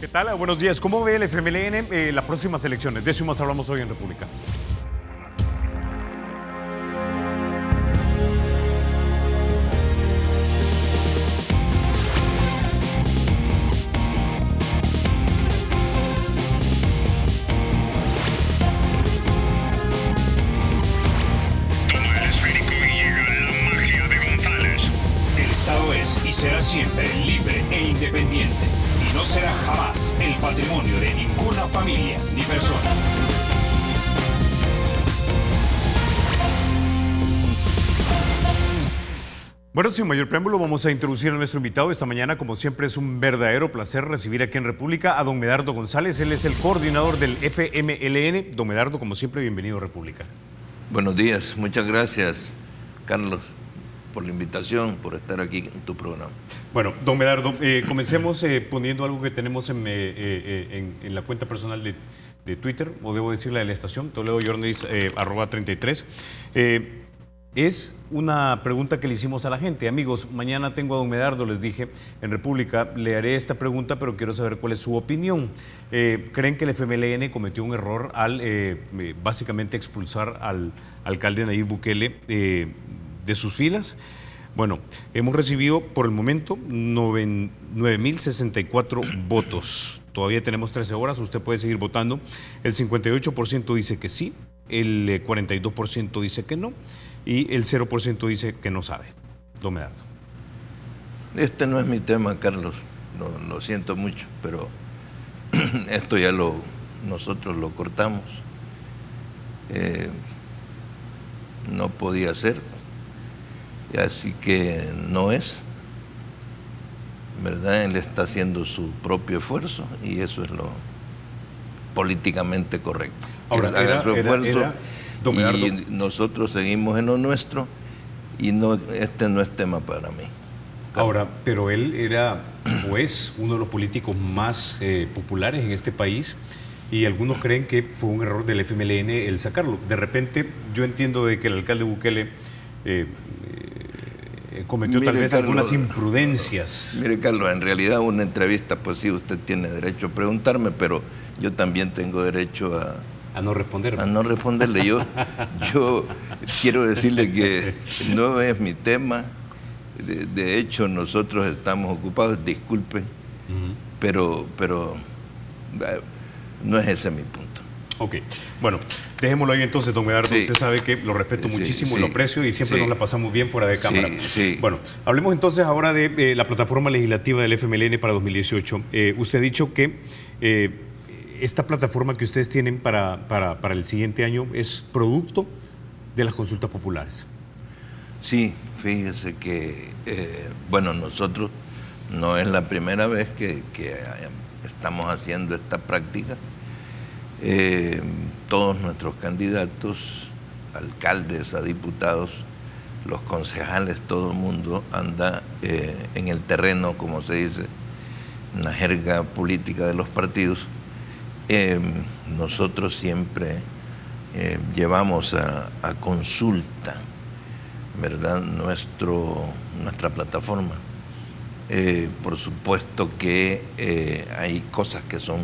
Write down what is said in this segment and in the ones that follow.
¿Qué tal? Buenos días. ¿Cómo ve el FMLN eh, las próximas elecciones? De eso más hablamos hoy en República. Sin mayor preámbulo, vamos a introducir a nuestro invitado esta mañana. Como siempre, es un verdadero placer recibir aquí en República a don Medardo González. Él es el coordinador del FMLN. Don Medardo, como siempre, bienvenido a República. Buenos días, muchas gracias, Carlos, por la invitación, por estar aquí en tu programa. Bueno, don Medardo, eh, comencemos eh, poniendo algo que tenemos en, eh, en- en la cuenta personal de, de Twitter, o debo decir la de la estación, Toledo eh, arroba 33. Es una pregunta que le hicimos a la gente. Amigos, mañana tengo a don Medardo, les dije, en República, le haré esta pregunta, pero quiero saber cuál es su opinión. Eh, ¿Creen que el FMLN cometió un error al eh, eh, básicamente expulsar al alcalde Nayib Bukele de sus filas? Bueno, hemos recibido por el momento noven- 9.064 votos. Todavía tenemos 13 horas, usted puede seguir votando. El 58% dice que sí, el eh, 42% dice que no y el 0% dice que no sabe. Don Medardo. Este no es mi tema, Carlos, lo, lo siento mucho, pero esto ya lo nosotros lo cortamos. Eh, no podía ser, así que no es, ¿verdad? Él está haciendo su propio esfuerzo y eso es lo políticamente correcto. Ahora, él haga era- su era- esfuerzo era- don y nosotros seguimos en lo nuestro y no, este no es tema para mí. Ahora, pero él era o es uno de los políticos más eh, populares en este país y algunos creen que fue un error del FMLN el sacarlo. De repente, yo entiendo de que el alcalde Bukele eh, eh, cometió tal vez Carlos, algunas imprudencias. Mire, Carlos, en realidad una entrevista, pues sí, usted tiene derecho a preguntarme, pero yo también tengo derecho a, A no responder. a no responderle. Yo, yo quiero decirle que no es mi tema. De, de hecho, nosotros estamos ocupados, disculpe, pero, pero eh, no es ese mi punto. Ok, bueno, dejémoslo ahí entonces, don Medardo. Sí. Usted sabe que lo respeto Sí, muchísimo y sí, lo aprecio y siempre nos la pasamos bien fuera de cámara. sí. Bueno, hablemos entonces ahora de eh, la plataforma legislativa del FMLN para 2018. Eh, usted ha dicho que eh, esta plataforma que ustedes tienen para, el siguiente año es producto de las consultas populares. Sí, fíjese que, eh, bueno, nosotros no es la primera vez que, eh, estamos haciendo esta práctica. Eh, todos nuestros candidatos, alcaldes a diputados, los concejales, todo el mundo anda en el terreno, como se dice, en la jerga política de los partidos. Eh, nosotros siempre eh, llevamos a, consulta ¿verdad? Nuestro, nuestra plataforma. Eh, por supuesto que eh, hay cosas que son,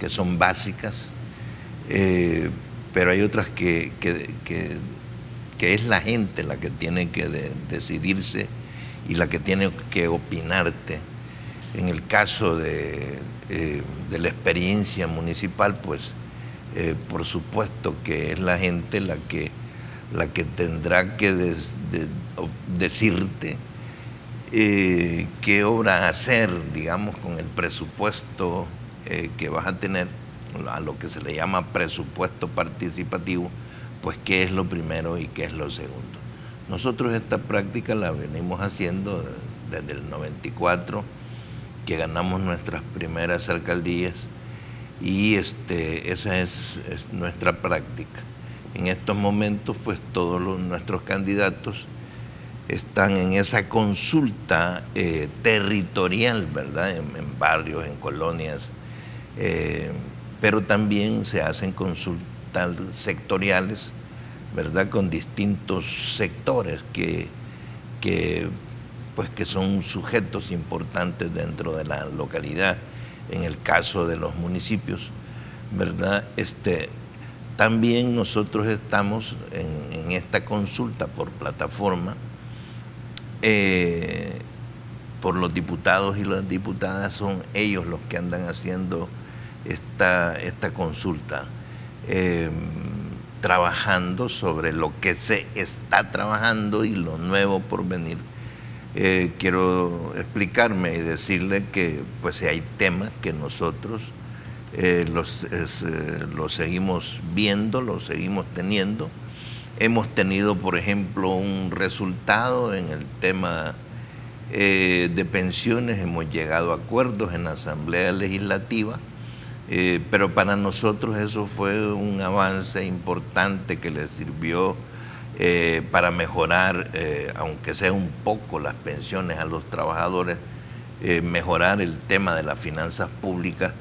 que son básicas, eh, pero hay otras que, que- que- es la gente la que tiene que de- decidirse y la que tiene que opinarte. En el caso de, eh, de la experiencia municipal, pues eh, por supuesto que es la gente la que, la que tendrá que decirte eh, qué obra hacer, digamos, con el presupuesto que vas a tener, a lo que se le llama presupuesto participativo, pues qué es lo primero y qué es lo segundo. Nosotros esta práctica la venimos haciendo desde el 94, que ganamos nuestras primeras alcaldías y este, esa es, es nuestra práctica. En estos momentos, pues todos nuestros candidatos están en esa consulta eh, territorial, ¿verdad? En, en barrios, en colonias, eh, pero también se hacen consultas sectoriales, ¿verdad? Con distintos sectores que, que, pues, que son sujetos importantes dentro de la localidad. en el caso de los municipios, ¿verdad? Este, también nosotros estamos en, esta consulta por plataforma, eh, por los diputados y las diputadas, son ellos los que andan haciendo esta, esta consulta, eh, trabajando sobre lo que se está trabajando y lo nuevo por venir. Eh, quiero explicarme y decirle que pues hay temas que nosotros eh, los, los seguimos viendo, los seguimos teniendo. Hemos tenido, por ejemplo, un resultado en el tema de pensiones, hemos llegado a acuerdos en la Asamblea Legislativa eh, pero para nosotros eso fue un avance importante que le sirvió eh, para mejorar, eh, aunque sea un poco, las pensiones a los trabajadores, mejorar el tema de las finanzas públicas,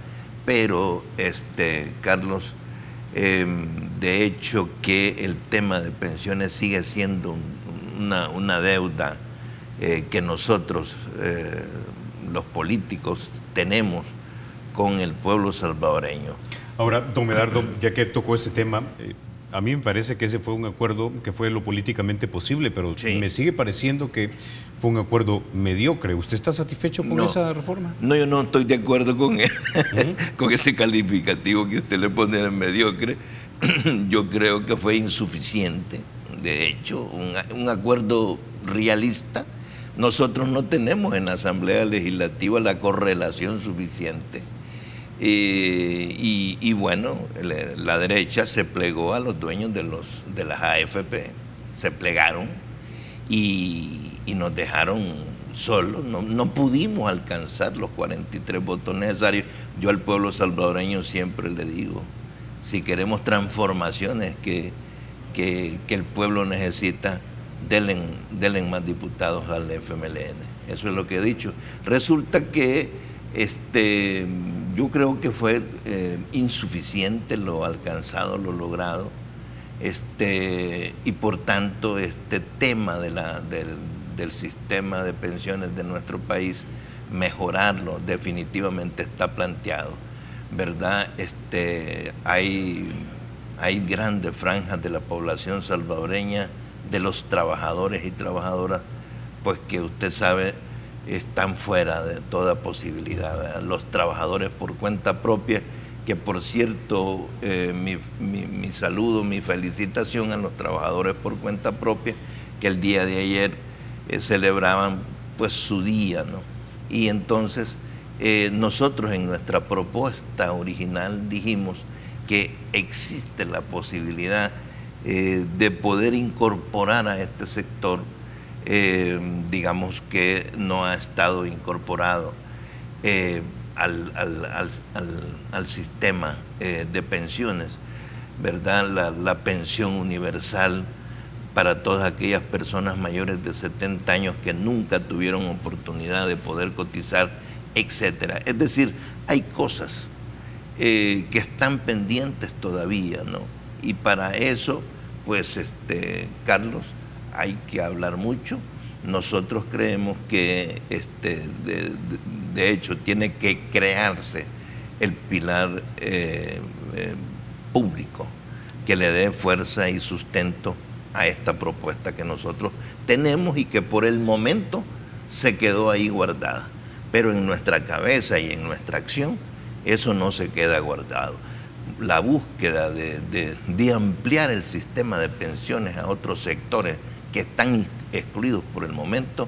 pero, este, Carlos, de hecho que el tema de pensiones sigue siendo una, una deuda que nosotros, los políticos, tenemos con el pueblo salvadoreño. Ahora, don Medardo, ya que tocó este tema, eh, a mí me parece que ese fue un acuerdo que fue lo políticamente posible, pero me sigue pareciendo que fue un acuerdo mediocre. ¿Usted está satisfecho con esa reforma? No, yo no estoy de acuerdo con, con ese calificativo que usted le pone de mediocre. yo creo que fue insuficiente. De hecho, un, un acuerdo realista. Nosotros no tenemos en la Asamblea Legislativa la correlación suficiente y, bueno, la derecha se plegó a los dueños de, los, de las AFP, se plegaron y, nos dejaron solos, no, no, pudimos alcanzar los 43 votos necesarios. Yo al pueblo salvadoreño siempre le digo, si queremos transformaciones que, que, el pueblo necesita, denle, más diputados al FMLN. Eso es lo que he dicho. Resulta que este, yo creo que fue eh, insuficiente lo alcanzado, lo logrado, este, y por tanto este tema de la, del, sistema de pensiones de nuestro país, mejorarlo definitivamente está planteado. ¿Verdad? Este, hay, hay grandes franjas de la población salvadoreña, de los trabajadores y trabajadoras, pues que usted sabe, están fuera de toda posibilidad. Los trabajadores por cuenta propia, que por cierto, eh, mi, saludo, mi felicitación a los trabajadores por cuenta propia, que el día de ayer eh, celebraban pues su día, ¿no? Y entonces eh, nosotros en nuestra propuesta original dijimos que existe la posibilidad de poder incorporar a este sector eh, digamos que no ha estado incorporado eh, al, sistema eh, de pensiones, ¿verdad? La, pensión universal para todas aquellas personas mayores de 70 años que nunca tuvieron oportunidad de poder cotizar, etcétera. Es decir, hay cosas que están pendientes todavía, ¿no? Y para eso, pues, este, Carlos, hay que hablar mucho. Nosotros creemos que este, de, hecho tiene que crearse el pilar eh, eh, público que le dé fuerza y sustento a esta propuesta que nosotros tenemos y que por el momento se quedó ahí guardada. Pero en nuestra cabeza y en nuestra acción eso no se queda guardado. La búsqueda de, de ampliar el sistema de pensiones a otros sectores que están excluidos por el momento,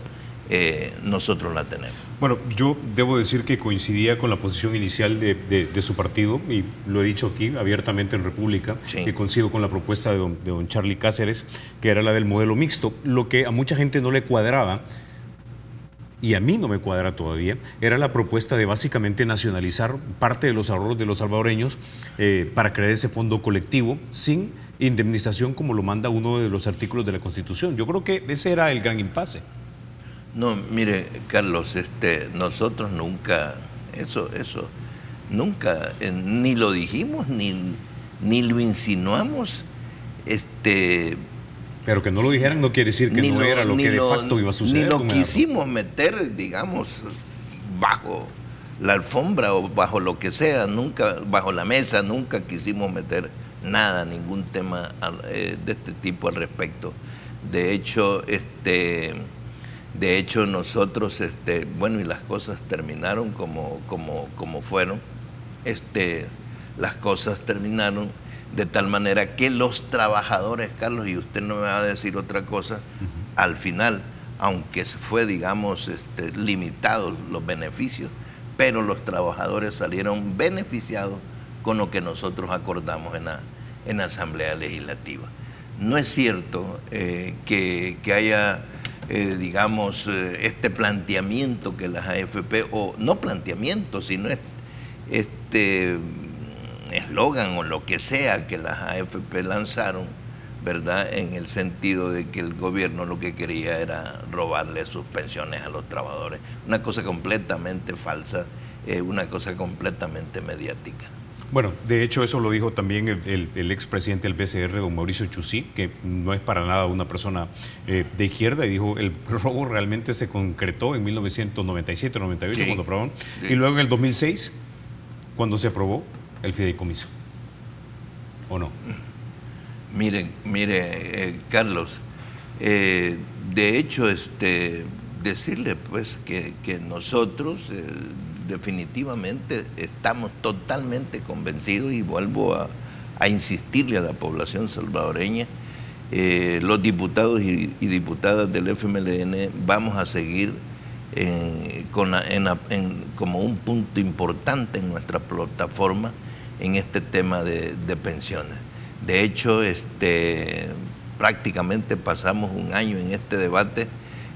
eh, nosotros la tenemos. Bueno, yo debo decir que coincidía con la posición inicial de, su partido, y lo he dicho aquí abiertamente en República, que coincido con la propuesta de don, de don Charlie Cáceres, que era la del modelo mixto. Lo que a mucha gente no le cuadraba y a mí no me cuadra todavía, era la propuesta de básicamente nacionalizar parte de los ahorros de los salvadoreños eh, para crear ese fondo colectivo sin indemnización como lo manda uno de los artículos de la Constitución. Yo creo que ese era el gran impasse. No, mire, Carlos, este, nosotros nunca, eso, eso, nunca, eh, ni lo dijimos, ni, ni lo insinuamos, este, pero que no lo dijeran no quiere decir que no era lo que de facto iba a suceder. Ni lo quisimos meter, digamos, bajo la alfombra o bajo lo que sea, nunca, bajo la mesa, nunca quisimos meter nada, ningún tema eh, de este tipo al respecto. De hecho, este, de hecho nosotros, este, bueno, y las cosas terminaron como, como, como fueron. Este, las cosas terminaron de tal manera que los trabajadores, Carlos, y usted no me va a decir otra cosa, al final, aunque fue, digamos, este, limitados los beneficios, pero los trabajadores salieron beneficiados con lo que nosotros acordamos en la, en Asamblea Legislativa. No es cierto eh, que, haya, eh, digamos, eh, este planteamiento que las AFP, o no planteamiento, sino este eslogan o lo que sea que las AFP lanzaron, ¿verdad? En el sentido de que el gobierno lo que quería era robarle sus pensiones a los trabajadores. Una cosa completamente falsa, una cosa completamente mediática. Bueno, de hecho eso lo dijo también el, expresidente del BCR, don Mauricio Chusí, que no es para nada una persona eh, de izquierda, y dijo el robo realmente se concretó en 1997-98 cuando aprobaron, y luego en el 2006, cuando se aprobó el fideicomiso. ¿O no? Mire, mire, eh, Carlos, eh, de hecho, este, decirle pues que, nosotros definitivamente estamos totalmente convencidos y vuelvo a, insistirle a la población salvadoreña, eh, los diputados y, diputadas del FMLN vamos a seguir como un punto importante en nuestra plataforma en este tema de, pensiones. De hecho, este, prácticamente pasamos un año en este debate,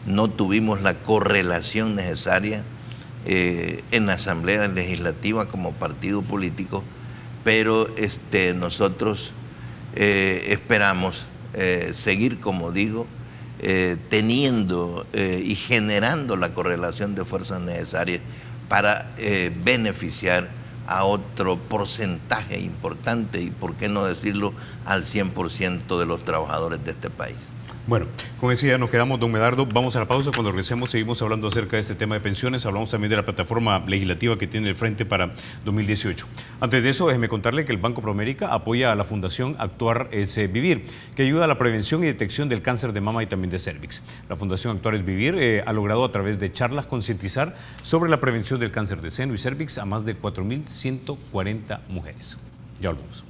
no tuvimos la correlación necesaria eh, en la Asamblea Legislativa como partido político, pero este, nosotros eh, esperamos eh, seguir, como digo, teniendo y generando la correlación de fuerzas necesarias para beneficiar a otro porcentaje importante y, por qué no decirlo, al 100% de los trabajadores de este país. Bueno, ese ya nos quedamos, don Medardo. Vamos a la pausa. Cuando regresemos seguimos hablando acerca de este tema de pensiones. Hablamos también de la plataforma legislativa que tiene el frente para 2018. Antes de eso, déjeme contarle que el Banco Promérica apoya a la Fundación Actuar es Vivir, que ayuda a la prevención y detección del cáncer de mama y también de cervix. La Fundación Actuar es Vivir eh, ha logrado a través de charlas concientizar sobre la prevención del cáncer de seno y cervix a más de 4.140 mujeres. Ya volvemos.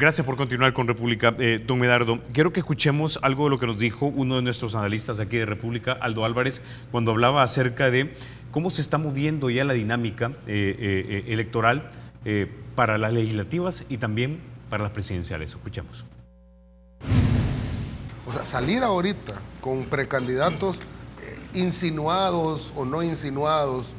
Gracias por continuar con República. Eh, don Medardo, quiero que escuchemos algo de lo que nos dijo uno de nuestros analistas aquí de República, Aldo Álvarez, cuando hablaba acerca de cómo se está moviendo ya la dinámica eh, eh, electoral para las legislativas y también para las presidenciales. Escuchemos. O sea, salir ahorita con precandidatos insinuados o no insinuados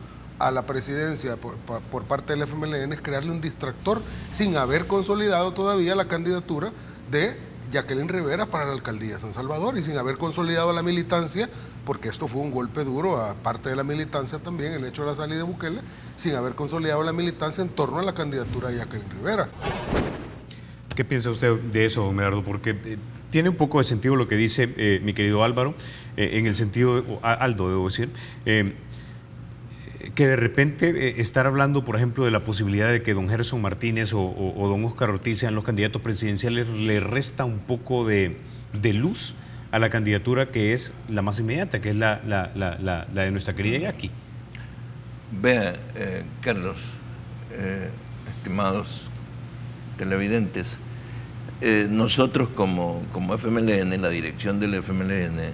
a la presidencia por, parte del FMLN es crearle un distractor sin haber consolidado todavía la candidatura de Jacqueline Rivera para la alcaldía de San Salvador y sin haber consolidado la militancia, porque esto fue un golpe duro a parte de la militancia también, el hecho de la salida de Bukele, sin haber consolidado la militancia en torno a la candidatura de Jacqueline Rivera. ¿Qué piensa usted de eso, don Medardo? Porque eh, tiene un poco de sentido lo que dice eh, mi querido Álvaro, eh, en el sentido, Aldo, debo decir, que de repente eh, estar hablando, por ejemplo, de la posibilidad de que don Gerson Martínez o, don Oscar Ortiz sean los candidatos presidenciales le resta un poco de, luz a la candidatura que es la más inmediata, que es la, de nuestra querida Yaqui. Vea, eh, Carlos, eh, estimados televidentes, nosotros como, como FMLN, la dirección del FMLN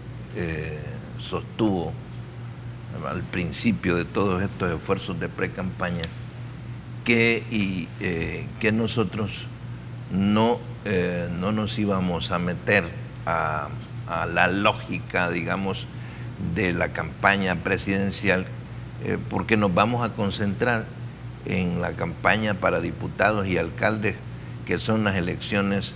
sostuvo al principio de todos estos esfuerzos de pre-campaña, que, eh, que nosotros no, eh, no nos íbamos a meter a, la lógica, digamos, de la campaña presidencial, eh, porque nos vamos a concentrar en la campaña para diputados y alcaldes, que son las elecciones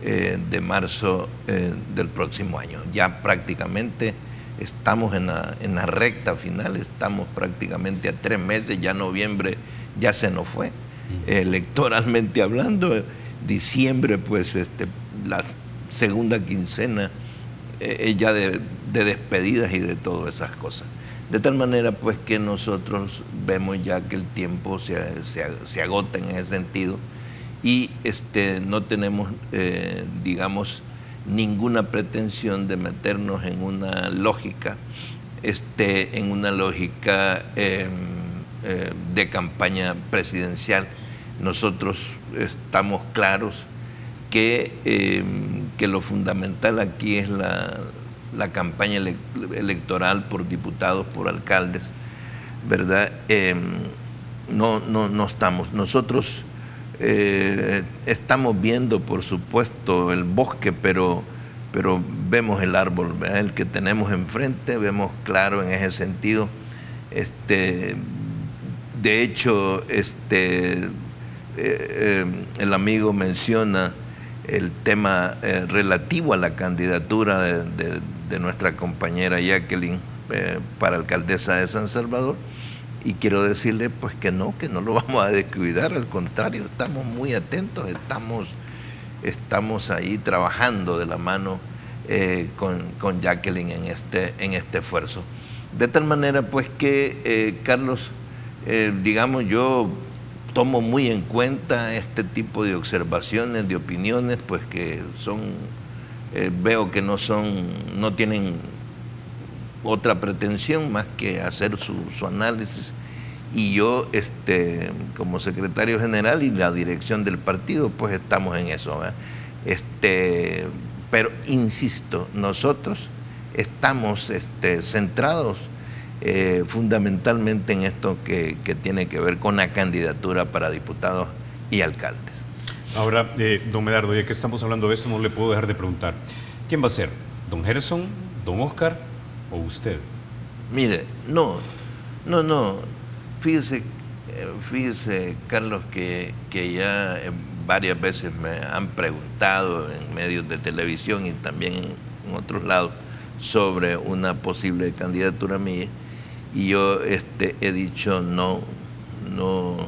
de marzo del próximo año. Ya prácticamente estamos en la, recta final, estamos prácticamente a tres meses, ya noviembre ya se nos fue, electoralmente hablando, diciembre pues este, segunda quincena eh, ya de, de despedidas y de todas esas cosas. De tal manera pues que nosotros vemos ya que el tiempo se, se- se agota en ese sentido y este, no tenemos, eh, digamos, ninguna pretensión de meternos en una lógica, este, en una lógica eh, eh, de campaña presidencial. Nosotros estamos claros que, eh, que lo fundamental aquí es la, la campaña ele- electoral por diputados, por alcaldes, ¿verdad? No, no, no estamos. Nosotros eh, estamos viendo, por supuesto, el bosque, pero, pero vemos el árbol, el que tenemos enfrente, vemos claro en ese sentido. Este, de hecho, este, eh, eh, el amigo menciona el tema eh, relativo a la candidatura de, nuestra compañera Jacqueline para alcaldesa de San Salvador. Y quiero decirle pues que no, que no lo vamos a descuidar, al contrario, estamos muy atentos, estamos, estamos ahí trabajando de la mano eh, con, con Jacqueline en este, en este esfuerzo. De tal manera pues que, eh, Carlos, eh, digamos, yo tomo muy en cuenta este tipo de observaciones, de opiniones, pues que son, eh, veo que no son, no tienen otra pretensión más que hacer su, análisis. Y yo, este, como secretario general y la dirección del partido, pues estamos en eso. Este, pero insisto, nosotros estamos este, centrados eh, fundamentalmente en esto que, que tiene que ver con la candidatura para diputados y alcaldes. Ahora, eh, don Medardo, ya que estamos hablando de esto, no le puedo dejar de preguntar. ¿Quién va a ser? ¿Don Gerson, don Oscar o usted? Mire, no, no, no. Fíjese, eh, fíjese Carlos, que, que ya eh, varias veces me han preguntado en medios de televisión y también en, otros lados sobre una posible candidatura mía. Y yo este, he dicho no, no,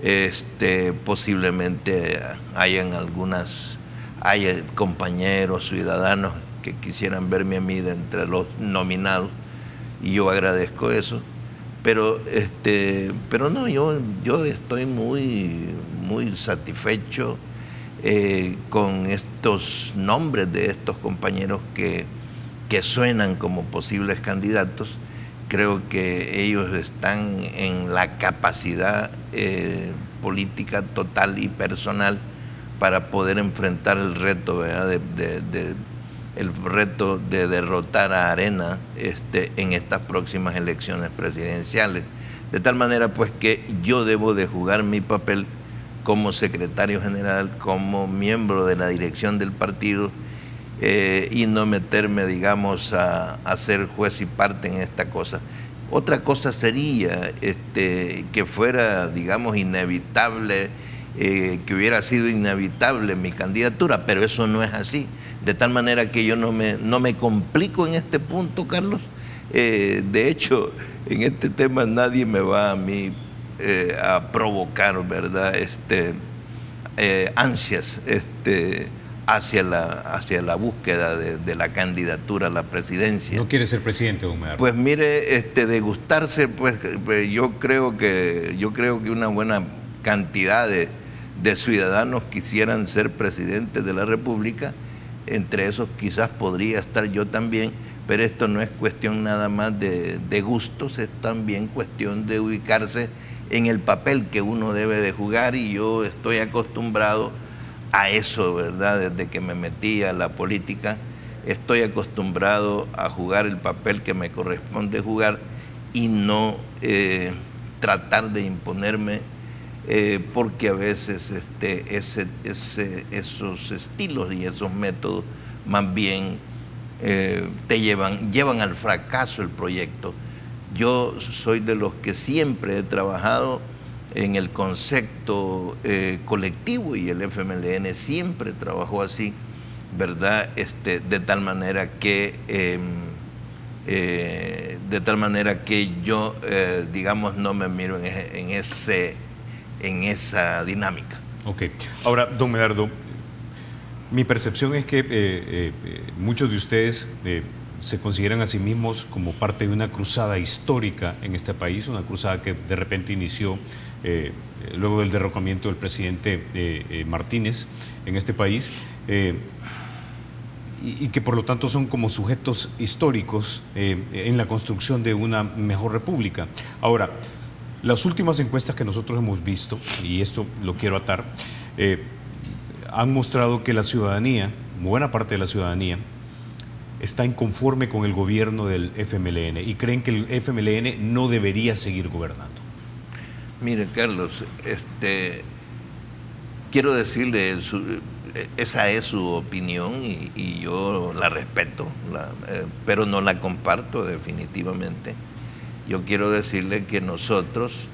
este, posiblemente hayan algunas, hay compañeros, ciudadanos que quisieran verme a mí entre los nominados y yo agradezco eso. Pero, este, pero no, yo, yo estoy muy, muy satisfecho eh, con estos nombres de estos compañeros que, que suenan como posibles candidatos. Creo que ellos están en la capacidad eh, política total y personal para poder enfrentar el reto de- el reto de derrotar a Arena este, en estas próximas elecciones presidenciales. De tal manera pues que yo debo de jugar mi papel como secretario general, como miembro de la dirección del partido eh, y no meterme, digamos, a, ser juez y parte en esta cosa. Otra cosa sería este, que fuera, digamos, inevitable, eh, que hubiera sido inevitable mi candidatura, pero eso no es así. De tal manera que yo no me, no me complico en este punto, Carlos. Eh, de hecho, en este tema nadie me va a mí eh, a provocar, ¿verdad? Este, eh, ansias este, hacia, la, hacia la búsqueda de, de la candidatura a la presidencia. No quiere ser presidente, don Medardo. Pues mire, este, de gustarse, pues, pues, yo creo que yo creo que una buena cantidad de, de ciudadanos quisieran ser presidentes de la República. Entre esos quizás podría estar yo también, pero esto no es cuestión nada más de, gustos, es también cuestión de ubicarse en el papel que uno debe de jugar y yo estoy acostumbrado a eso, ¿verdad? Desde que me metí a la política, estoy acostumbrado a jugar el papel que me corresponde jugar y no eh, tratar de imponerme, eh, porque a veces este, esos estilos y esos métodos más bien eh, te llevan, llevan al fracaso el proyecto. Yo soy de los que siempre he trabajado en el concepto eh, colectivo y el FMLN siempre trabajó así, ¿verdad? Este, de tal manera que, eh, de tal manera que yo, digamos, no me miro en ese, en esa dinámica. Ok. Ahora, don Medardo, Mi percepción es que eh, eh, muchos de ustedes eh, se consideran a sí mismos como parte de una cruzada histórica en este país, una cruzada que de repente inició luego del derrocamiento del presidente Martínez en este país. y que por lo tanto son como sujetos históricos eh, en la construcción de una mejor república. Ahora, las últimas encuestas que nosotros hemos visto, y esto lo quiero atar, eh, han mostrado que la ciudadanía, buena parte de la ciudadanía, está inconforme con el gobierno del FMLN y creen que el FMLN no debería seguir gobernando. Mire, Carlos, este, quiero decirle, su- esa es su opinión y, yo la respeto, eh, pero no la comparto definitivamente. Yo quiero decirle que nosotros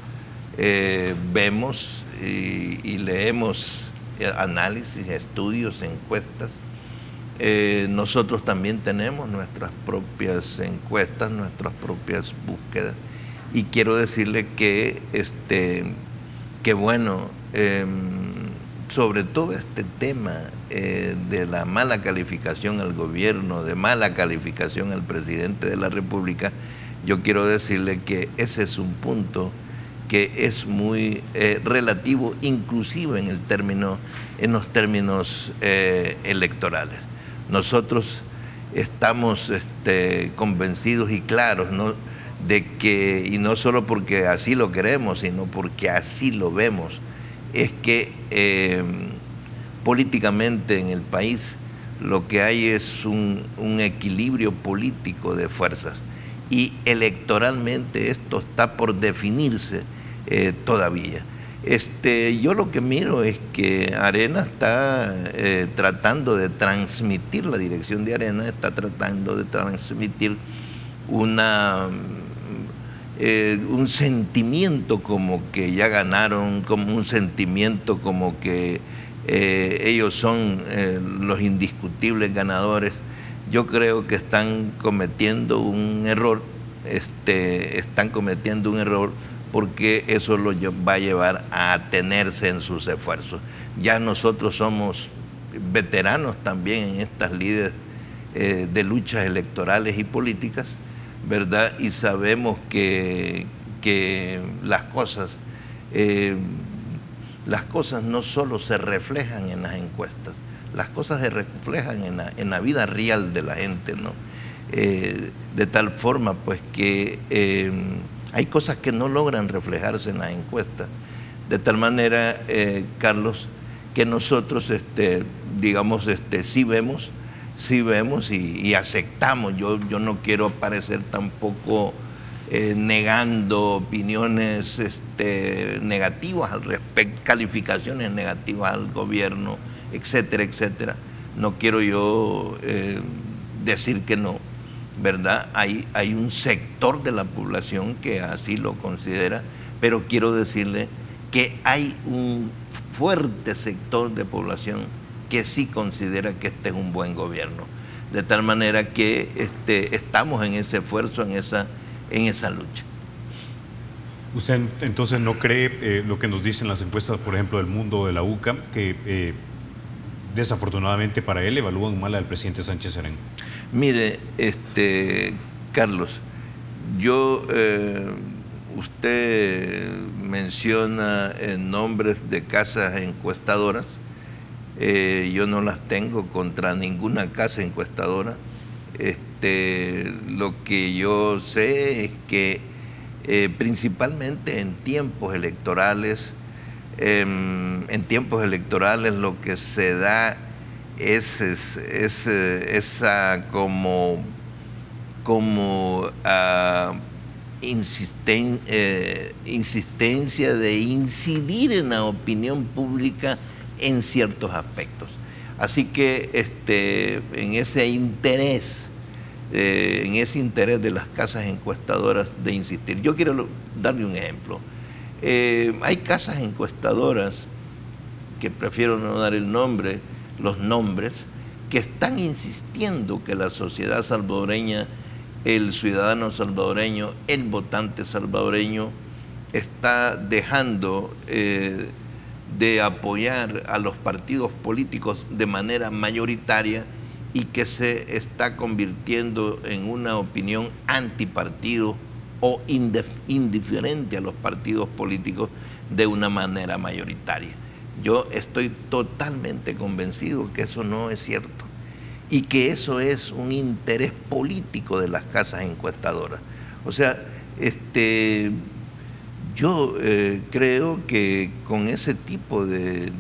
eh, vemos y, leemos eh, análisis, estudios, encuestas. Eh, nosotros también tenemos nuestras propias encuestas, nuestras propias búsquedas. Y quiero decirle que, este, que bueno, em, sobre todo este tema de la mala calificación al gobierno, de mala calificación al presidente de la República, yo quiero decirle que ese es un punto que es muy eh, relativo, inclusive en el término, en los términos eh, electorales. Nosotros estamos este, convencidos y claros de que, y no solo porque así lo queremos, sino porque así lo vemos, es que eh, políticamente en el país lo que hay es un equilibrio político de fuerzas y electoralmente esto está por definirse eh, todavía. Este, yo lo que miro es que Arena está eh, tratando de transmitir, la dirección de Arena está tratando de transmitir una, eh, un sentimiento como que ya ganaron, como un sentimiento como que ellos son los indiscutibles ganadores. Yo creo que están cometiendo un error, este, están cometiendo un error porque eso lo va a llevar a atenerse en sus esfuerzos. Ya nosotros somos veteranos también en estas líderes eh, de luchas electorales y políticas, ¿verdad? Y sabemos que, que las cosas, eh, las cosas no solo se reflejan en las encuestas, las cosas se reflejan en la, en la vida real de la gente, ¿no? Eh, de tal forma, pues, que eh, hay cosas que no logran reflejarse en las encuestas. De tal manera, eh, Carlos, que nosotros, este, digamos, este, sí vemos, sí vemos y, aceptamos. Yo, yo no quiero parecer tampoco negando opiniones este, negativas al respecto, calificaciones negativas al gobierno, etcétera, etcétera. No quiero yo eh, decir que no, ¿verdad? Hay, hay un sector de la población que así lo considera, pero quiero decirle que hay un fuerte sector de población que sí considera que este es un buen gobierno. De tal manera que este, estamos en ese esfuerzo, en esa, en esa lucha. ¿Usted entonces no cree eh, lo que nos dicen las encuestas, por ejemplo, del mundo de la UCA, que eh, desafortunadamente para él evalúan mal al presidente Sánchez Serén? Mire, este, Carlos, yo, eh, usted menciona nombres de casas encuestadoras. Eh, yo no las tengo contra ninguna casa encuestadora. Este, lo que yo sé es que eh, principalmente en tiempos electorales, em, en tiempos electorales lo que se da es, es- es, eh, esa como, como ah, insisten- eh, insistencia de incidir en la opinión pública en ciertos aspectos. Así que este, en ese interés, eh, en ese interés de las casas encuestadoras de insistir, yo quiero darle un ejemplo. Eh, hay casas encuestadoras que prefiero no dar el nombre, los nombres, que están insistiendo que la sociedad salvadoreña, el ciudadano salvadoreño, el votante salvadoreño, está dejando eh, de apoyar a los partidos políticos de manera mayoritaria y que se está convirtiendo en una opinión antipartido o indiferente a los partidos políticos de una manera mayoritaria. Yo estoy totalmente convencido que eso no es cierto y que eso es un interés político de las casas encuestadoras. O sea, este, yo eh, creo que con ese tipo de,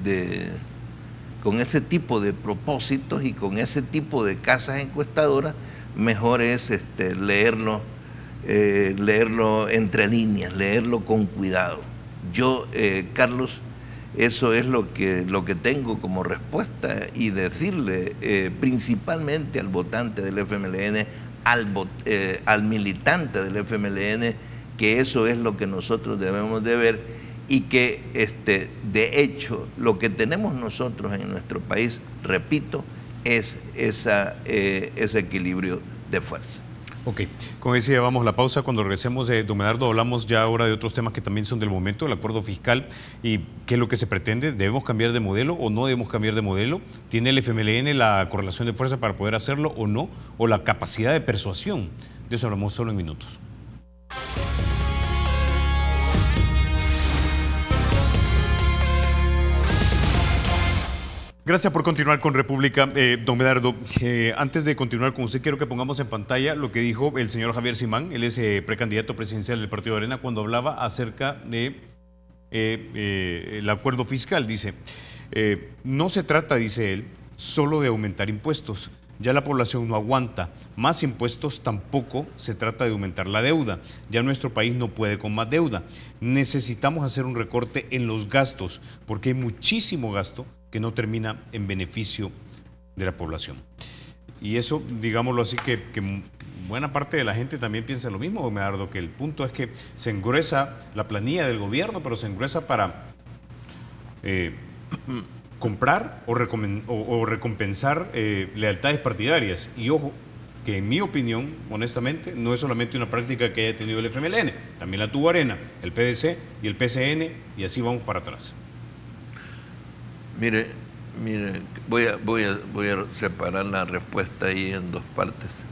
con ese tipo de propósitos y con ese tipo de casas encuestadoras, mejor es este, leerlo, eh, leerlo entre líneas, leerlo con cuidado. Yo, eh, Carlos, eso es lo que, lo que tengo como respuesta y decirle eh, principalmente al votante del FMLN, al, militante del FMLN, que eso es lo que nosotros debemos de ver y que este, de hecho lo que tenemos nosotros en nuestro país, repito, es ese equilibrio de fuerza. Ok, con eso llevamos la pausa. Cuando regresemos de hablamos ya ahora de otros temas que también son del momento, el acuerdo fiscal y qué es lo que se pretende. ¿Debemos cambiar de modelo o no debemos cambiar de modelo? ¿Tiene el FMLN la correlación de fuerza para poder hacerlo o no? ¿O la capacidad de persuasión? De eso hablamos solo en minutos. Gracias por continuar con República. Eh, don Medardo, eh, antes de continuar con usted, quiero que pongamos en pantalla lo que dijo el señor Javier Simán, él es eh, precandidato presidencial del Partido de Arena, cuando hablaba acerca de el acuerdo fiscal. Dice, no se trata, dice él, solo de aumentar impuestos. Ya la población no aguanta más impuestos, tampoco se trata de aumentar la deuda. Ya nuestro país no puede con más deuda. Necesitamos hacer un recorte en los gastos, porque hay muchísimo gasto que no termina en beneficio de la población. Y eso, digámoslo así, que, buena parte de la gente también piensa lo mismo, Medardo, que el punto es que se engruesa la planilla del gobierno, pero se engruesa para eh, comprar o, recompensar eh, lealtades partidarias. Y ojo, que en mi opinión, honestamente, no es solamente una práctica que haya tenido el FMLN, también la tuvo Arena, el PDC y el PCN, y así vamos para atrás. Mire, mire, voy a, voy a, separar la respuesta ahí en dos partes.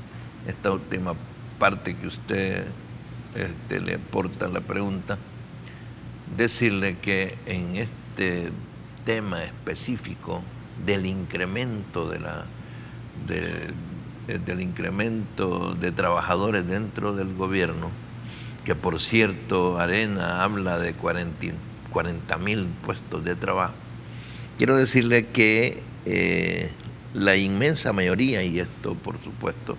Esta última parte que usted este, le aporta la pregunta, decirle que en este tema específico del incremento la del incremento de trabajadores dentro del gobierno, que por cierto Arena habla de 40 mil puestos de trabajo, Quiero decirle que eh, la inmensa mayoría, y esto por supuesto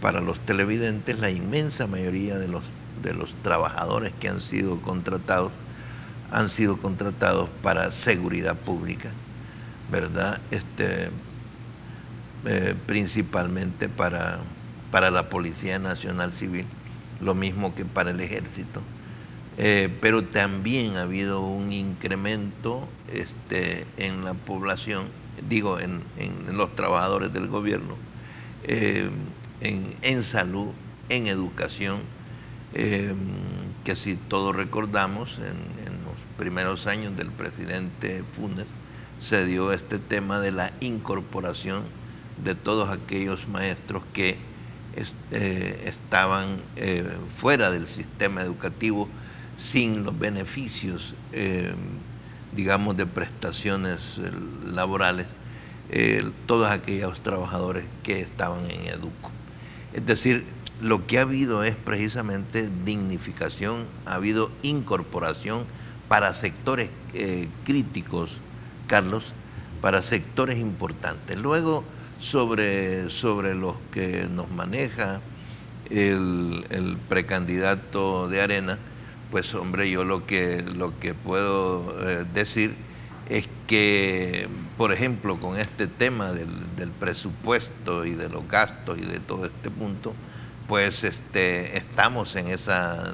para los televidentes, la inmensa mayoría de los, de los trabajadores que han sido contratados han sido contratados para seguridad pública, ¿verdad? Este, eh, principalmente para, para la Policía Nacional Civil, lo mismo que para el Ejército. Eh, pero también ha habido un incremento este, en la población, digo, en, los trabajadores del gobierno, eh, en, salud, en educación, eh, que si todos recordamos, en, los primeros años del presidente Funes, se dio este tema de la incorporación de todos aquellos maestros que estaban fuera del sistema educativo sin los beneficios, eh, digamos, de prestaciones eh, laborales, eh, todos aquellos trabajadores que estaban en Educo. Es decir, lo que ha habido es precisamente dignificación, ha habido incorporación para sectores críticos, Carlos, para sectores importantes. Luego, sobre, sobre los que nos maneja el, el precandidato de Arena, pues hombre, yo lo que, lo que puedo eh, decir es que, por ejemplo, con este tema del, presupuesto y de los gastos y de todo este punto, pues este, estamos en esa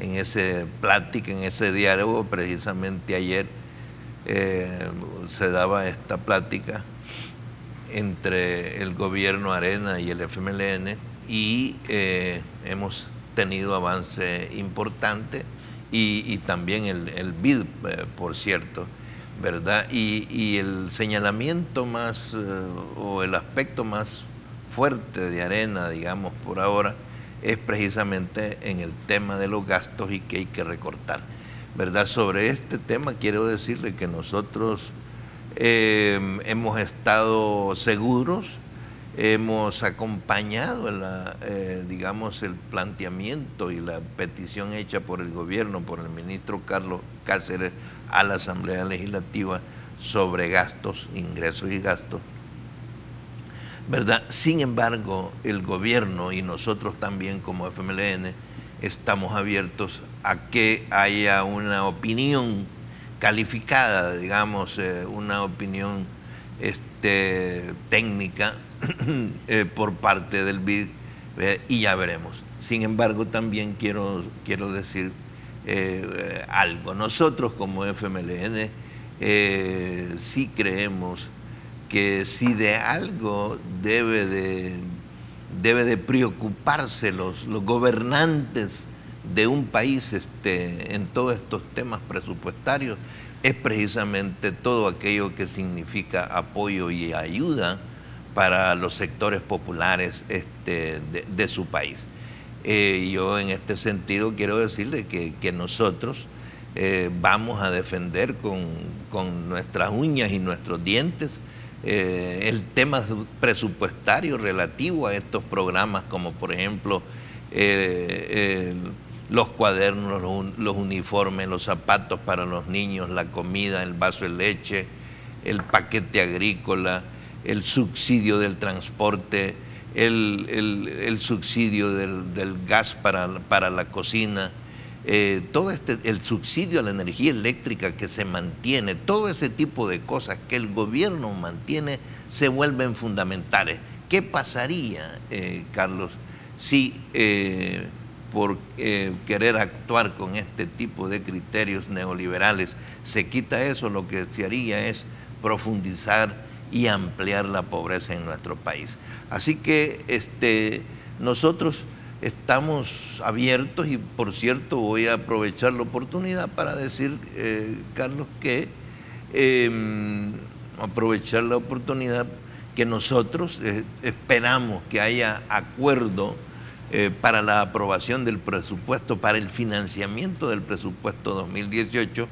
en ese plática, en ese diálogo, precisamente ayer eh, se daba esta plática entre el gobierno Arena y el FMLN y eh, hemos tenido avance importante y, también el, BID, eh, por cierto. ¿verdad? Y, el señalamiento más, eh, o el aspecto más fuerte de arena, digamos, por ahora, es precisamente en el tema de los gastos y que hay que recortar. ¿Verdad? Sobre este tema quiero decirle que nosotros eh, hemos estado seguros, hemos acompañado la, eh, digamos, el planteamiento y la petición hecha por el gobierno, por el ministro Carlos Cáceres a la Asamblea Legislativa sobre gastos, ingresos y gastos. ¿Verdad? Sin embargo, el gobierno y nosotros también como FMLN estamos abiertos a que haya una opinión calificada, digamos, eh, una opinión este, técnica eh, por parte del BID eh, y ya veremos. Sin embargo, también quiero, quiero decir algo. Nosotros como FMLN sí creemos que si de algo debe de, debe de preocuparse los, los gobernantes de un país este, en todos estos temas presupuestarios es precisamente todo aquello que significa apoyo y ayuda para los sectores populares este, de, su país. Eh, yo en este sentido quiero decirle que, nosotros eh, vamos a defender con, nuestras uñas y nuestros dientes eh, el tema presupuestario relativo a estos programas, como por ejemplo los cuadernos, los, uniformes, los zapatos para los niños, la comida, el vaso de leche, el paquete agrícola, el subsidio del transporte, el, subsidio del, gas para, para, la cocina, eh, todo este, el subsidio a la energía eléctrica que se mantiene, todo ese tipo de cosas que el gobierno mantiene se vuelven fundamentales. ¿Qué pasaría, eh, Carlos, si eh, por querer actuar con este tipo de criterios neoliberales se quita eso, lo que se haría es profundizar y ampliar la pobreza en nuestro país. Así que este, nosotros estamos abiertos y por cierto voy a aprovechar la oportunidad para decir, eh, Carlos, que em, aprovechar la oportunidad que nosotros eh, esperamos que haya acuerdo eh, para la aprobación del presupuesto, para el financiamiento del presupuesto 2018,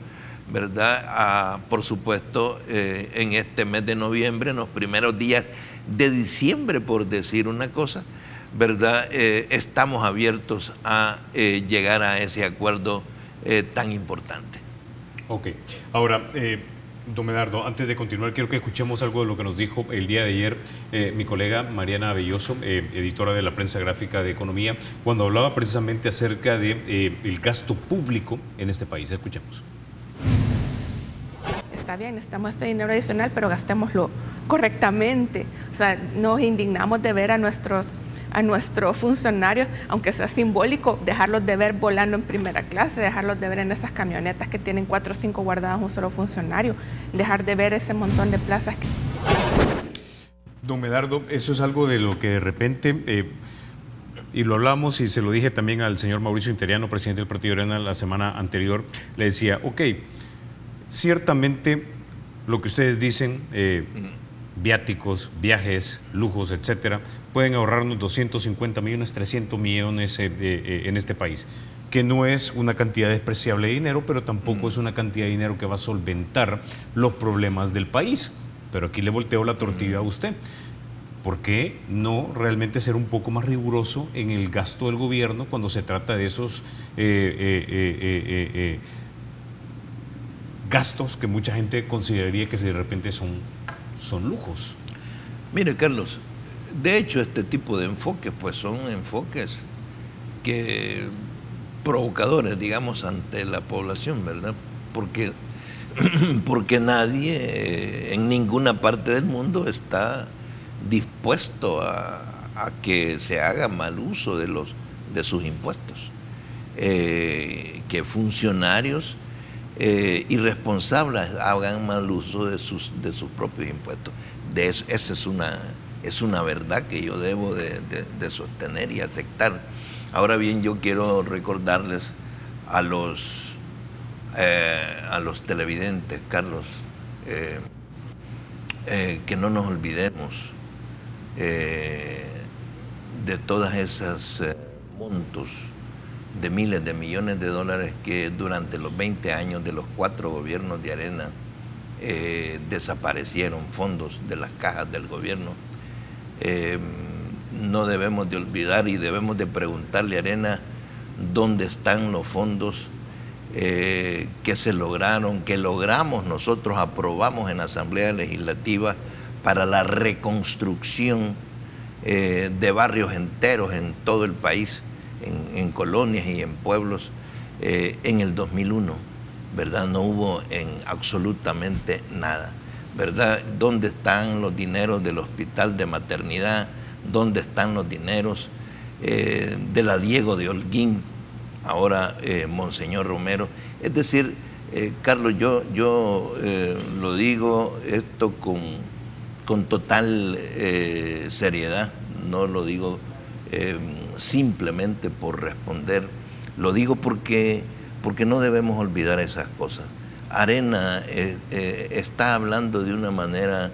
¿verdad? Ah, por supuesto, eh, en este mes de noviembre, en los primeros días de diciembre, por decir una cosa, ¿verdad? Eh, estamos abiertos a llegar a ese acuerdo tan importante. Ok, ahora, Don Medardo, antes de continuar, quiero que escuchemos algo de lo que nos dijo el día de ayer eh, mi colega Mariana Abelloso, eh, editora de la prensa gráfica de Economía, cuando hablaba precisamente acerca del de, eh, el gasto público en este país. Escuchemos. Está bien, necesitamos este dinero adicional, pero gastémoslo correctamente. O sea, nos indignamos de ver a nuestros a nuestros funcionarios, aunque sea simbólico, dejarlos de ver volando en primera clase, dejarlos de ver en esas camionetas que tienen cuatro o cinco guardadas un solo funcionario, dejar de ver ese montón de plazas. Don Medardo, eso es algo de lo que de repente, eh, y lo hablamos y se lo dije también al señor Mauricio Interiano, presidente del Partido Arena, la semana anterior, le decía, ok, ciertamente lo que ustedes dicen... Eh, viáticos, viajes, lujos, etcétera, pueden ahorrarnos 250 millones, 300 millones eh, eh, en este país, que no es una cantidad despreciable de dinero, pero tampoco es una cantidad de dinero que va a solventar los problemas del país. Pero aquí le volteo la tortilla a usted. ¿Por qué no realmente ser un poco más riguroso en el gasto del gobierno cuando se trata de esos eh, gastos que mucha gente consideraría que de repente son son lujos. Mire, Carlos, de hecho este tipo de enfoques pues son enfoques que provocadores, digamos, ante la población, ¿verdad? Porque, porque nadie eh, en ninguna parte del mundo está dispuesto a, que se haga mal uso de, los, de sus impuestos. Eh, que funcionarios eh, irresponsables hagan mal uso de sus, de sus propios impuestos. De eso, esa es una, es una verdad que yo debo de, sostener y aceptar. Ahora bien, yo quiero recordarles a los, eh, a los televidentes, Carlos, eh, eh, que no nos olvidemos de todas esas montos de miles de millones de dólares que durante los 20 años de los cuatro gobiernos de Arena eh, desaparecieron fondos de las cajas del gobierno. Eh, no debemos de olvidar y debemos de preguntarle a Arena dónde están los fondos eh, que se lograron, que logramos nosotros, aprobamos en Asamblea Legislativa para la reconstrucción de barrios enteros en todo el país, en, colonias y en pueblos, eh, en el 2001, ¿verdad? No hubo en absolutamente nada, ¿verdad? ¿Dónde están los dineros del hospital de maternidad? ¿Dónde están los dineros eh, de la Diego de Holguín? Ahora eh, Monseñor Romero. Es decir, eh, Carlos, yo, yo lo digo esto con, con total seriedad, no lo digo simplemente por responder, lo digo porque, porque no debemos olvidar esas cosas. Arena eh, eh, está hablando de una manera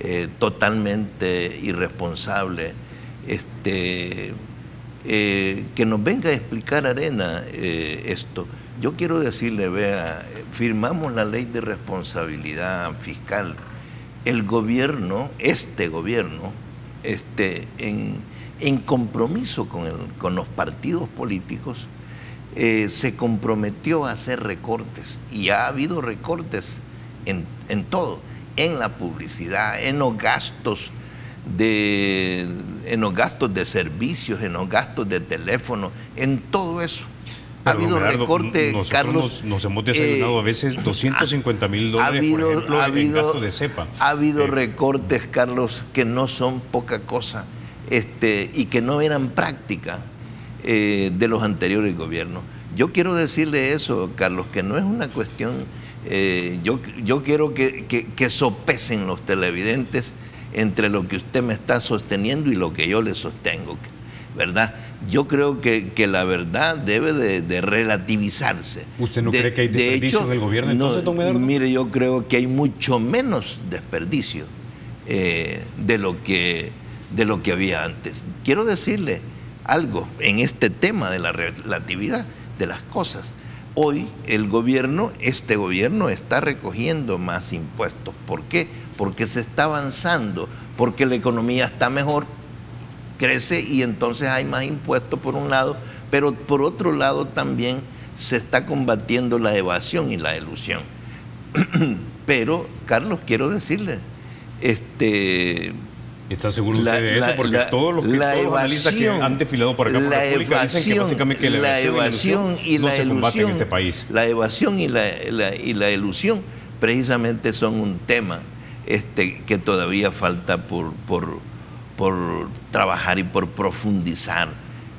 eh, totalmente irresponsable. Este, que nos venga a explicar Arena esto. Yo quiero decirle, vea, firmamos la ley de responsabilidad fiscal. El gobierno, este gobierno, este, en, en compromiso con, el- con los partidos políticos, eh, se comprometió a hacer recortes y ha habido recortes en, en todo, en la publicidad, en los gastos de, en los gastos de servicios, en los gastos de teléfono, en todo eso. Ha habido Gerardo, recorte, nosotros Carlos. Nos, nos hemos desayunado eh, a veces 250 mil ha dólares, por habido- ejemplo, ha en habido- gasto de cepa. Ha habido Eh, recortes, Carlos, que no son poca cosa este, y que no eran práctica eh, de los anteriores gobiernos. Yo quiero decirle eso, Carlos, que no es una cuestión, eh, yo, yo quiero que, que- que sopesen los televidentes entre lo que usted me está sosteniendo y lo que yo le sostengo, ¿verdad? Yo creo que, que la verdad debe de, de relativizarse. ¿Usted no De- cree que hay de desperdicio en el gobierno, entonces, don Medardo? Mire, yo creo que hay mucho menos desperdicio eh, de, lo que, de lo que había antes. Quiero decirle algo en este tema de la relatividad de las cosas. Hoy el gobierno, este gobierno está recogiendo más impuestos. ¿Por qué? Porque se está avanzando, porque la economía está mejor, crece y entonces hay más impuestos por un lado, pero por otro lado también se está combatiendo la evasión y la elusión. pero, Carlos, quiero decirle, este, ¿Está seguro la- usted de eso? Porque la- todos los, que, la todos los analistas que han desfilado por acá por la República dicen que básicamente la la evasión, y no la se combaten en elusión, este país. La evasión y la, y la elusión precisamente son un tema este, que todavía falta por, por, por trabajar y por profundizar.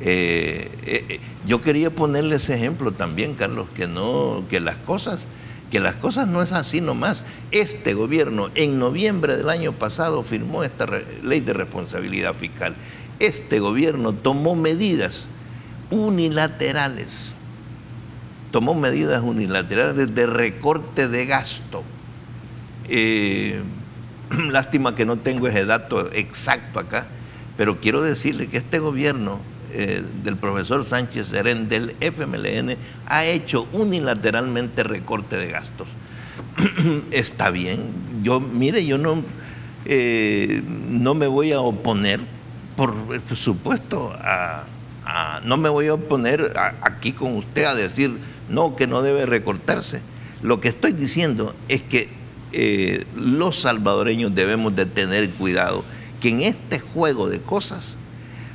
Eh, eh, eh, yo quería ponerle ese ejemplo también, Carlos, que no, que las cosas, que las cosas no es así nomás. Este gobierno en noviembre del año pasado firmó esta ley de responsabilidad fiscal. Este gobierno tomó medidas unilaterales, tomó medidas unilaterales de recorte de gasto. Eh, lástima que no tengo ese dato exacto acá, pero quiero decirle que este gobierno eh, del profesor Sánchez Serén del FMLN ha hecho unilateralmente recorte de gastos. Está bien, yo mire, yo no, eh, no me voy a oponer, por supuesto, a, no me voy a oponer aquí con usted a decir no, que no debe recortarse. Lo que estoy diciendo es que eh, los salvadoreños debemos de tener cuidado que en este juego de cosas,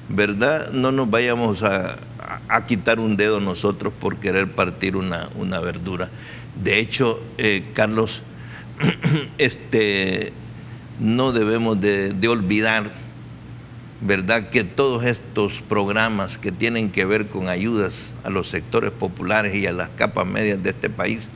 ¿verdad? No nos vayamos a, a- quitar un dedo nosotros por querer partir una, una verdura. De hecho, eh, Carlos, este, no debemos de, de olvidar, ¿verdad? Que todos estos programas que tienen que ver con ayudas a los sectores populares y a las capas medias de este país,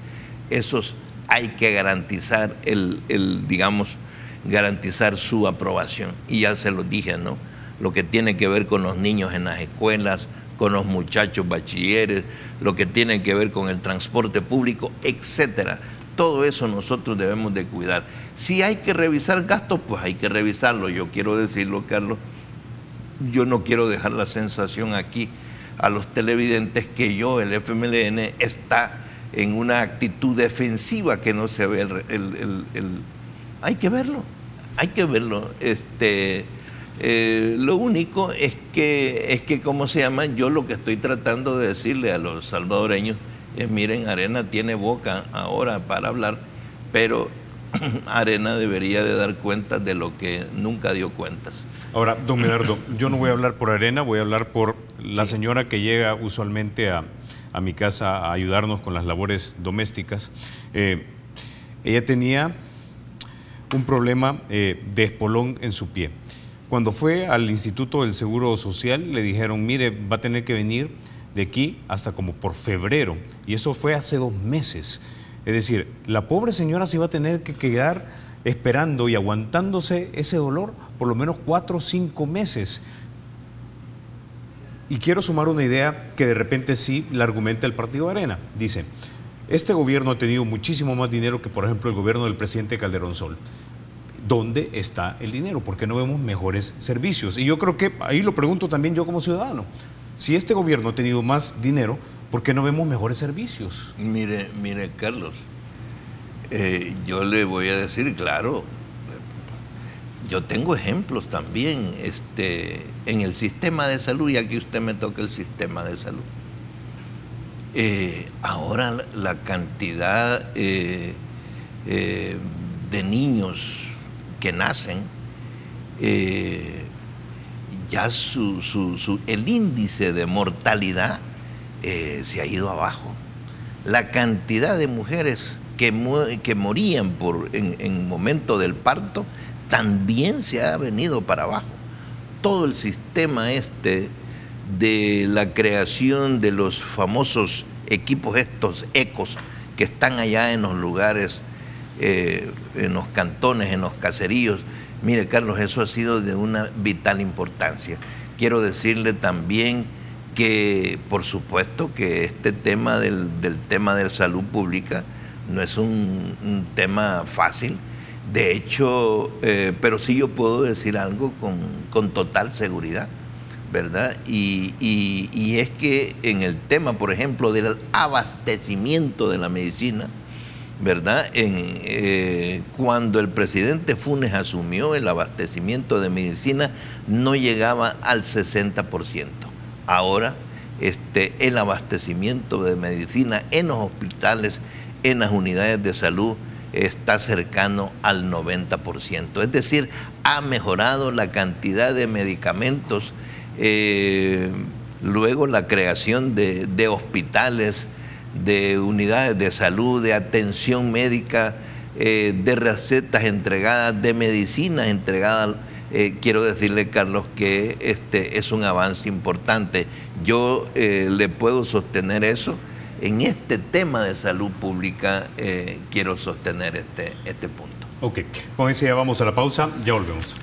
esos hay que garantizar el, el, digamos, garantizar su aprobación. Y ya se lo dije, ¿no? Lo que tiene que ver con los niños en las escuelas, con los muchachos bachilleres, lo que tiene que ver con el transporte público, etcétera. todo eso nosotros debemos de cuidar. Si hay que revisar gastos, pues hay que revisarlo. Yo quiero decirlo, Carlos, yo no quiero dejar la sensación aquí a los televidentes que yo, el FMLN, está en una actitud defensiva que no se ve el, hay que verlo, hay que verlo. Este, eh, lo único es que, es que, ¿cómo se llama? Yo lo que estoy tratando de decirle a los salvadoreños es, miren, Arena tiene boca ahora para hablar, pero Arena debería de dar cuenta de lo que nunca dio cuentas. Ahora, don Medardo, yo no voy a hablar por Arena, voy a hablar por la señora que llega usualmente a, a mi casa a ayudarnos con las labores domésticas. Eh, ella tenía un problema eh, de espolón en su pie. Cuando fue al Instituto del Seguro Social, le dijeron, mire, va a tener que venir de aquí hasta como por febrero. Y eso fue hace dos meses. Es decir, la pobre señora se iba a tener que quedar esperando y aguantándose ese dolor por lo menos cuatro o cinco meses. Y quiero sumar una idea que de repente sí la argumenta el Partido Arena. Dice, este gobierno ha tenido muchísimo más dinero que, por ejemplo, el gobierno del presidente Calderón Sol. ¿Dónde está el dinero? ¿Por qué no vemos mejores servicios? Y yo creo que ahí lo pregunto también yo como ciudadano. Si este gobierno ha tenido más dinero, ¿por qué no vemos mejores servicios? Mire, mire, Carlos, eh, yo le voy a decir, claro, yo tengo ejemplos también este, en el sistema de salud, ya que usted me toca el sistema de salud. Eh, ahora la- cantidad eh, de niños que nacen, eh, ya el índice de mortalidad eh, se ha ido abajo. La cantidad de mujeres que, que morían por, en, en momento del parto también se ha venido para abajo. Todo el sistema este de la creación de los famosos equipos estos ecos que están allá en los lugares, eh, en los cantones, en los caseríos. Mire, Carlos, eso ha sido de una vital importancia. Quiero decirle también que, por supuesto, que este tema del, tema de salud pública no es un, tema fácil. De hecho, eh, pero sí yo puedo decir algo con, con total seguridad. ¿verdad? Y- y es que en el tema, por ejemplo, del abastecimiento de la medicina, ¿verdad? Eh, cuando el presidente Funes asumió el abastecimiento de medicina, no llegaba al 60%. Ahora, este, el abastecimiento de medicina en los hospitales, en las unidades de salud, está cercano al 90%. Es decir, ha mejorado la cantidad de medicamentos, eh, luego la creación de, de hospitales, de unidades de salud, de atención médica, eh, de recetas entregadas, de medicinas entregadas. Eh, quiero decirle, Carlos, que este es un avance importante. Yo eh, le puedo sostener eso. En este tema de salud pública quiero sostener este, este punto. Ok, con ese ya vamos a la pausa, ya volvemos.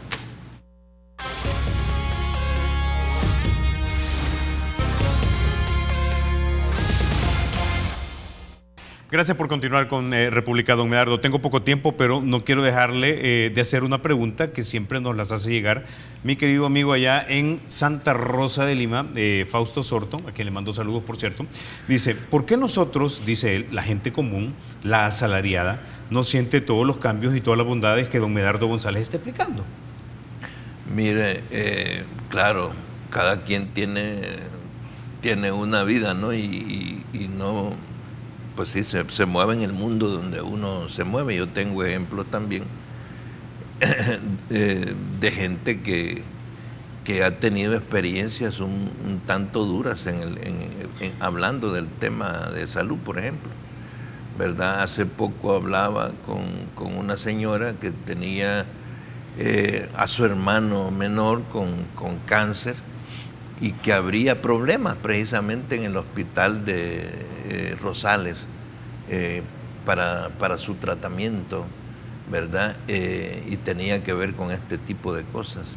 Gracias por continuar con eh, República Don Medardo. Tengo poco tiempo, pero no quiero dejarle eh, de hacer una pregunta que siempre nos las hace llegar mi querido amigo allá en Santa Rosa de Lima, eh, Fausto Sorto, a quien le mando saludos, por cierto. Dice, ¿por qué nosotros, dice él, la gente común, la asalariada, no siente todos los cambios y todas las bondades que don Medardo González está explicando? Mire, claro, cada quien tiene, tiene una vida, ¿no? Y no, pues sí, se, mueve en el mundo donde uno se mueve. Yo tengo ejemplos también eh, de gente que, que ha tenido experiencias un, tanto duras en el, hablando del tema de salud, por ejemplo. ¿Verdad? Hace poco hablaba con, con una señora que tenía eh, a su hermano menor con, con cáncer y que habría problemas precisamente en el hospital de eh, Rosales eh, para, para su tratamiento, ¿verdad? Eh, y tenía que ver con este tipo de cosas.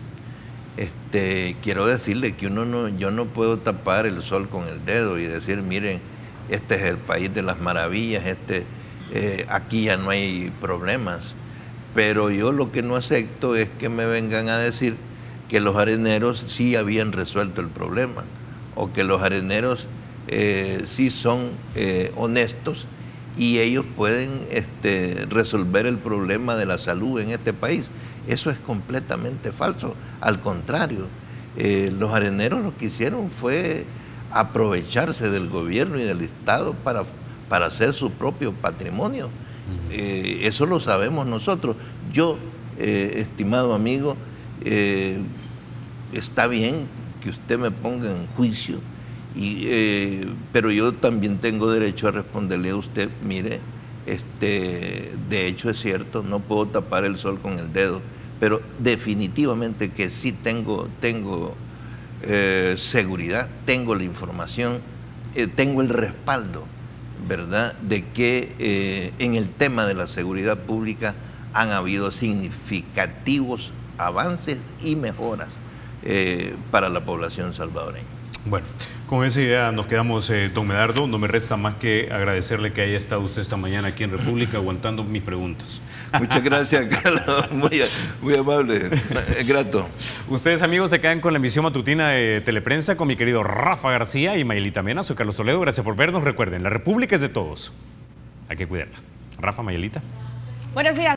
Este, quiero decirle que uno no, yo no puedo tapar el sol con el dedo y decir, miren, este es el país de las maravillas, este, aquí ya no hay problemas. Pero yo lo que no acepto es que me vengan a decir que los areneros sí habían resuelto el problema o que los areneros eh, sí son eh, honestos y ellos pueden este, resolver el problema de la salud en este país. Eso es completamente falso. Al contrario, eh, los areneros lo que hicieron fue aprovecharse del gobierno y del Estado para, para hacer su propio patrimonio. Eso lo sabemos nosotros. Yo, estimado amigo, está bien que usted me ponga en juicio, eh, pero yo también tengo derecho a responderle a usted, mire, este, de hecho es cierto, no puedo tapar el sol con el dedo, pero definitivamente que sí tengo, tengo eh, seguridad, tengo la información, eh, tengo el respaldo, ¿verdad?, de que en el tema de la seguridad pública han habido significativos avances y mejoras eh, para la población salvadoreña. Bueno, con esa idea nos quedamos, eh, don Medardo. No me resta más que agradecerle que haya estado usted esta mañana aquí en República aguantando mis preguntas. Muchas gracias, Carlos, muy, muy amable, grato. Ustedes, amigos, se quedan con la emisión matutina de Teleprensa con mi querido Rafa García y Mayelita Mena. Soy Carlos Toledo. Gracias por vernos. Recuerden, la República es de todos. Hay que cuidarla. Rafa, Mayelita. Buenos días.